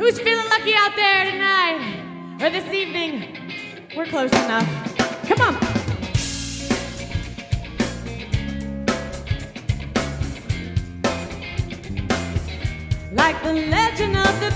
Who's feeling lucky out there tonight or this evening? We're close enough. Come on. Like the legend of the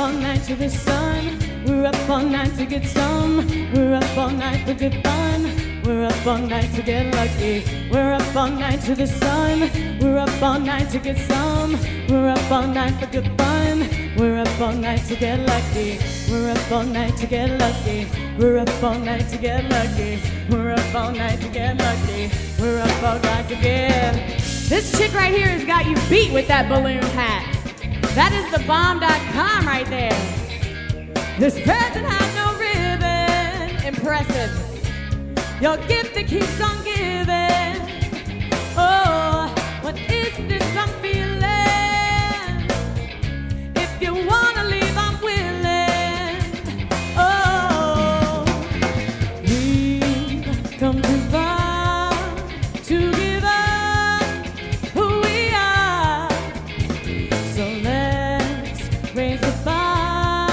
all night to the sun. We're up all night to get some. We're up all night for good fun. We're up all night to get lucky. We're up all night to the sun. We're up all night to get some. We're up all night for good fun. We're up all night to get lucky. We're up all night to get lucky. We're up all night to get lucky. We're up all night to get lucky. We're up all night to get. This chick right here has got you beat with that balloon hat. That is the bomb.com right there. This present has no ribbon. Impressive. Your gift that keeps on giving. Oh, what is this I'm feeling? If you wanna leave, I'm willing. Oh, we've come raise the bar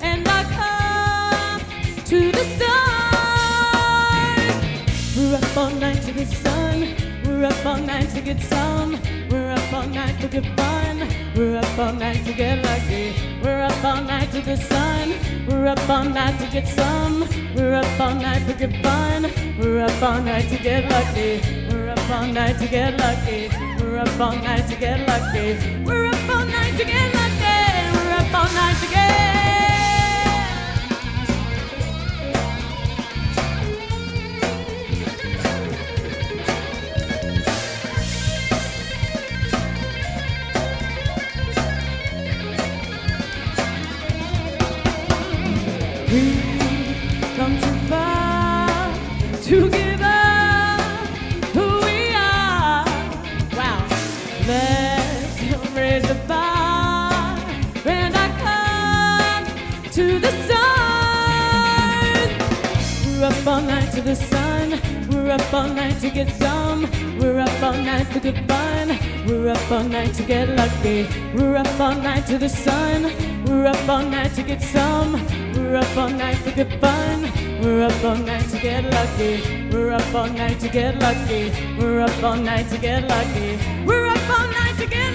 and our cups to the stars. We're up all night to the sun. We're up all night to get some. We're up all night to get fun. We're up all night to get lucky. We're up all night to the sun. We're up all night to get some. We're up all night to get fun. We're up all night to get lucky. We're up all night to get lucky. We're up all night to get lucky. We're up all night to get lucky. We've come too far to give up who we are. Wow. Let's up all night to the sun. We're up all night to get some. We're up all night for good fun. We're up all night to get lucky. We're up all night to the sun. We're up all night to get some. We're up all night for good fun. We're up all night to get lucky. We're up all night to get lucky. We're up all night to get lucky. We're up all night to get